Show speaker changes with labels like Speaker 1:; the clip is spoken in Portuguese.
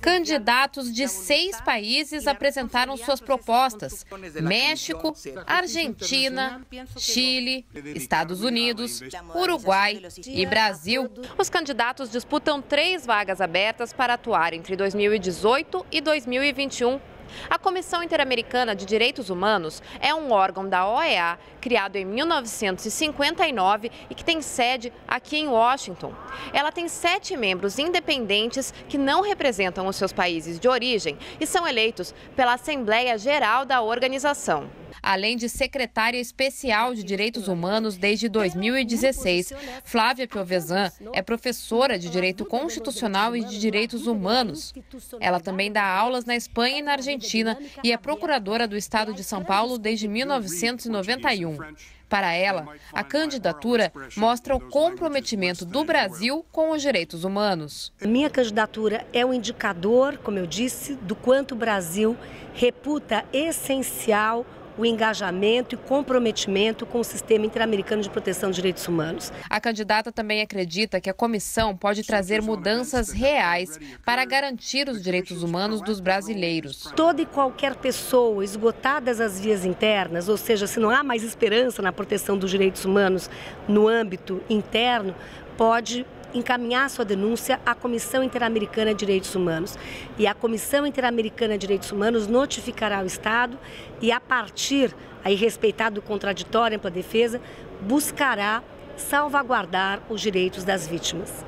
Speaker 1: Candidatos de seis países apresentaram suas propostas: México, Argentina, Chile, Estados Unidos, Uruguai e Brasil. Os candidatos disputam três vagas abertas para atuar entre 2018 e 2021. A Comissão Interamericana de Direitos Humanos é um órgão da OEA criado em 1959 e que tem sede aqui em Washington. Ela tem sete membros independentes que não representam os seus países de origem e são eleitos pela Assembleia Geral da organização. Além de secretária especial de Direitos Humanos desde 2016, Flávia Piovesan é professora de Direito Constitucional e de Direitos Humanos. Ela também dá aulas na Espanha e na Argentina e é procuradora do Estado de São Paulo desde 1991. Para ela, a candidatura mostra o comprometimento do Brasil com os direitos humanos.
Speaker 2: Minha candidatura é um indicador, como eu disse, do quanto o Brasil reputa essencial o engajamento e comprometimento com o sistema interamericano de proteção de direitos humanos.
Speaker 1: A candidata também acredita que a comissão pode trazer mudanças reais para garantir os direitos humanos dos brasileiros.
Speaker 2: Toda e qualquer pessoa, esgotadas as vias internas, ou seja, se não há mais esperança na proteção dos direitos humanos no âmbito interno, pode encaminhar sua denúncia à Comissão Interamericana de Direitos Humanos. E a Comissão Interamericana de Direitos Humanos notificará o Estado e, a partir, aí respeitado o contraditório ampla defesa, buscará salvaguardar os direitos das vítimas.